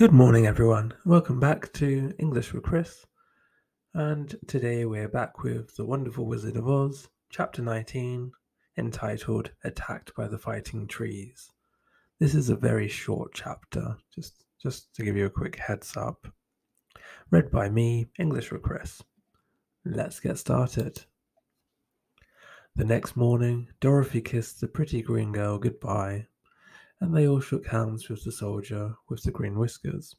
Good morning, everyone. Welcome back to English with Chris. And today we're back with The Wonderful Wizard of Oz, Chapter 19, entitled Attacked by the Fighting Trees. This is a very short chapter, just, just to give you a quick heads up. Read by me, English with Chris. Let's get started. The next morning, Dorothy kissed the pretty green girl goodbye and they all shook hands with the soldier with the green whiskers,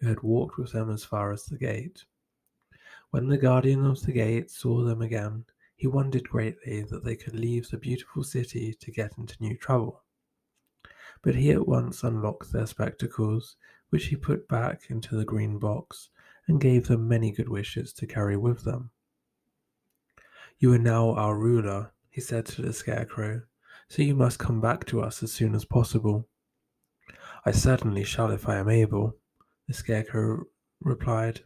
who had walked with them as far as the gate. When the guardian of the gate saw them again, he wondered greatly that they could leave the beautiful city to get into new trouble. But he at once unlocked their spectacles, which he put back into the green box, and gave them many good wishes to carry with them. You are now our ruler, he said to the scarecrow, so you must come back to us as soon as possible. I certainly shall if I am able, the Scarecrow replied,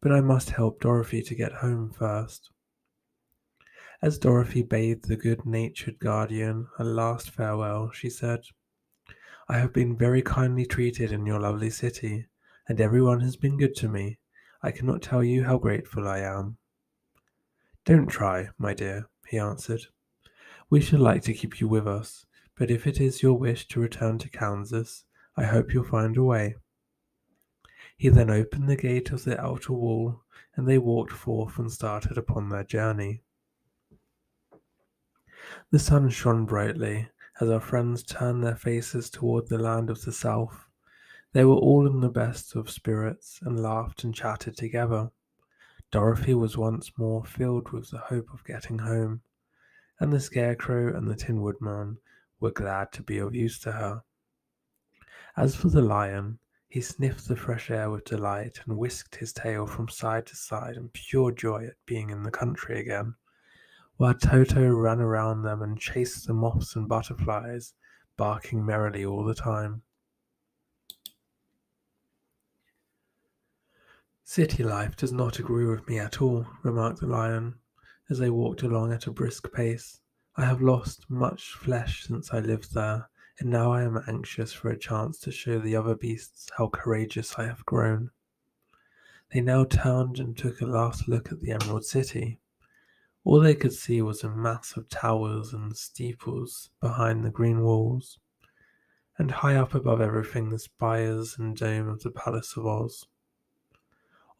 but I must help Dorothy to get home first. As Dorothy bade the good natured guardian a last farewell, she said, I have been very kindly treated in your lovely city, and everyone has been good to me. I cannot tell you how grateful I am. Don't try, my dear, he answered. We should like to keep you with us, but if it is your wish to return to Kansas, I hope you'll find a way. He then opened the gate of the outer wall, and they walked forth and started upon their journey. The sun shone brightly as our friends turned their faces toward the land of the south. They were all in the best of spirits and laughed and chatted together. Dorothy was once more filled with the hope of getting home and the Scarecrow and the Tin Woodman were glad to be of use to her. As for the lion, he sniffed the fresh air with delight and whisked his tail from side to side in pure joy at being in the country again, while Toto ran around them and chased the moths and butterflies, barking merrily all the time. City life does not agree with me at all, remarked the lion, as they walked along at a brisk pace. I have lost much flesh since I lived there, and now I am anxious for a chance to show the other beasts how courageous I have grown. They now turned and took a last look at the Emerald City. All they could see was a mass of towers and steeples behind the green walls, and high up above everything the spires and dome of the Palace of Oz.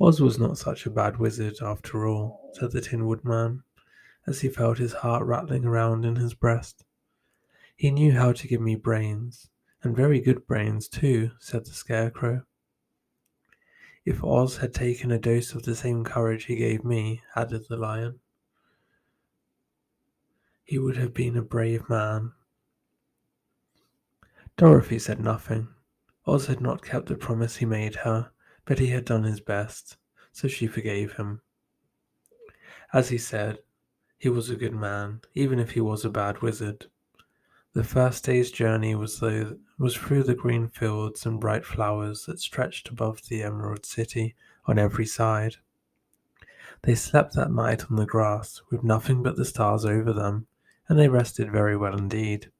Oz was not such a bad wizard after all, said the Tin Woodman, as he felt his heart rattling around in his breast. He knew how to give me brains, and very good brains too, said the Scarecrow. If Oz had taken a dose of the same courage he gave me, added the Lion, he would have been a brave man. Dorothy said nothing. Oz had not kept the promise he made her, but he had done his best, so she forgave him. As he said, he was a good man, even if he was a bad wizard. The first day's journey was, through, was through the green fields and bright flowers that stretched above the Emerald City on every side. They slept that night on the grass, with nothing but the stars over them, and they rested very well indeed.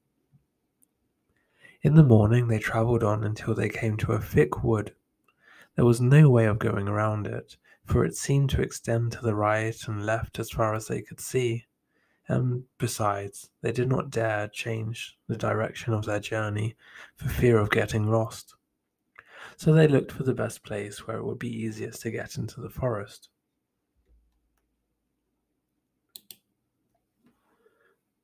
In the morning they travelled on until they came to a thick wood there was no way of going around it, for it seemed to extend to the right and left as far as they could see, and besides, they did not dare change the direction of their journey for fear of getting lost. So they looked for the best place where it would be easiest to get into the forest.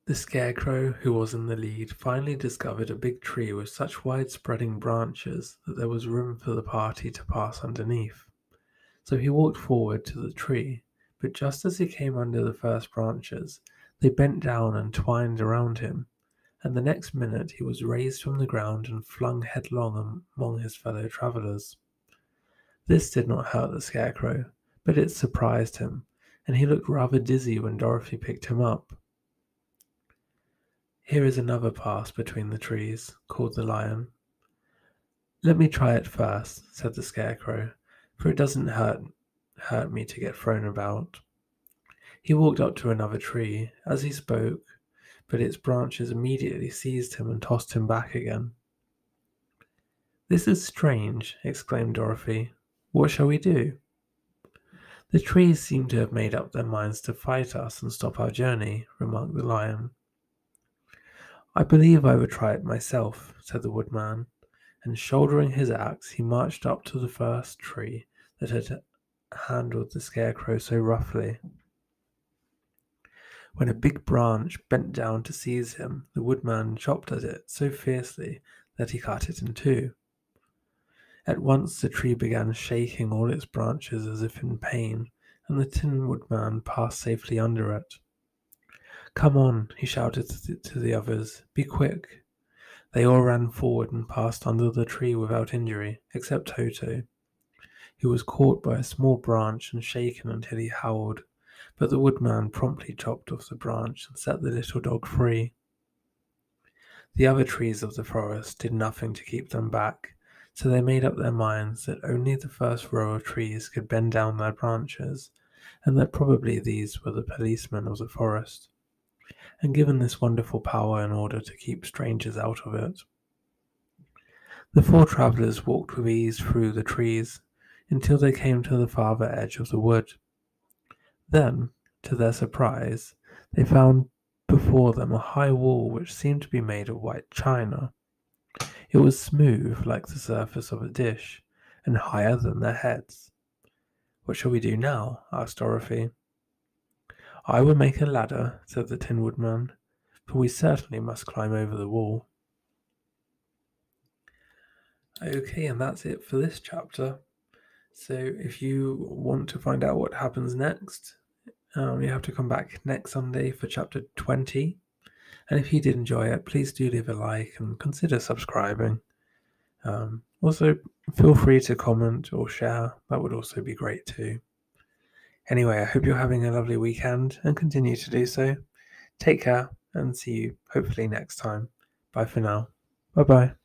The Scarecrow, who was in the lead, finally discovered a big tree with such wide spreading branches that there was room for the party to pass underneath. So he walked forward to the tree, but just as he came under the first branches, they bent down and twined around him, and the next minute he was raised from the ground and flung headlong among his fellow travellers. This did not hurt the Scarecrow, but it surprised him, and he looked rather dizzy when Dorothy picked him up. Here is another pass between the trees, called the lion. Let me try it first, said the scarecrow, for it doesn't hurt hurt me to get thrown about. He walked up to another tree as he spoke, but its branches immediately seized him and tossed him back again. This is strange, exclaimed Dorothy. What shall we do? The trees seem to have made up their minds to fight us and stop our journey, remarked the lion. I believe I would try it myself, said the woodman, and shouldering his axe, he marched up to the first tree that had handled the scarecrow so roughly. When a big branch bent down to seize him, the woodman chopped at it so fiercely that he cut it in two. At once the tree began shaking all its branches as if in pain, and the Tin Woodman passed safely under it. Come on, he shouted to the others. Be quick. They all ran forward and passed under the tree without injury, except Toto. He was caught by a small branch and shaken until he howled, but the woodman promptly chopped off the branch and set the little dog free. The other trees of the forest did nothing to keep them back, so they made up their minds that only the first row of trees could bend down their branches, and that probably these were the policemen of the forest, and given this wonderful power in order to keep strangers out of it. The four travellers walked with ease through the trees until they came to the farther edge of the wood. Then, to their surprise, they found before them a high wall which seemed to be made of white china. It was smooth like the surface of a dish, and higher than their heads. What shall we do now? asked Dorothy. I will make a ladder, said the Tin Woodman, for we certainly must climb over the wall. Okay, and that's it for this chapter. So, if you want to find out what happens next, um, you have to come back next Sunday for chapter 20. And if you did enjoy it, please do leave a like and consider subscribing. Um, also, feel free to comment or share, that would also be great too. Anyway, I hope you're having a lovely weekend and continue to do so. Take care and see you hopefully next time. Bye for now. Bye bye.